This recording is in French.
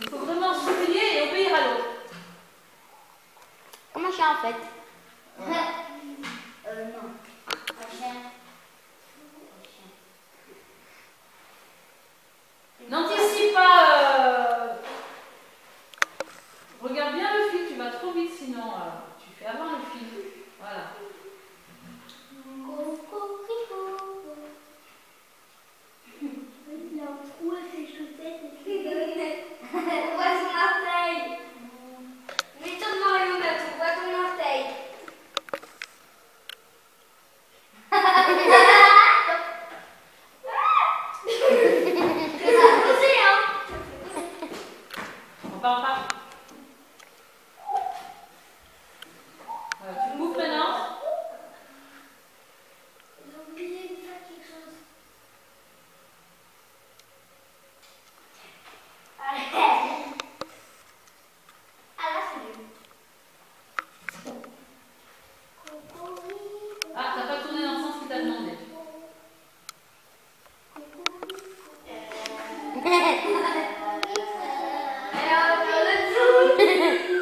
Il faut vraiment s'oublier et obéir à l'autre. Comment chien en fait. Euh non. Un chien. N'anticipe pas. Euh, regarde bien le film, tu vas trop vite sinon euh, tu fais avant le film. Cao. Yeah.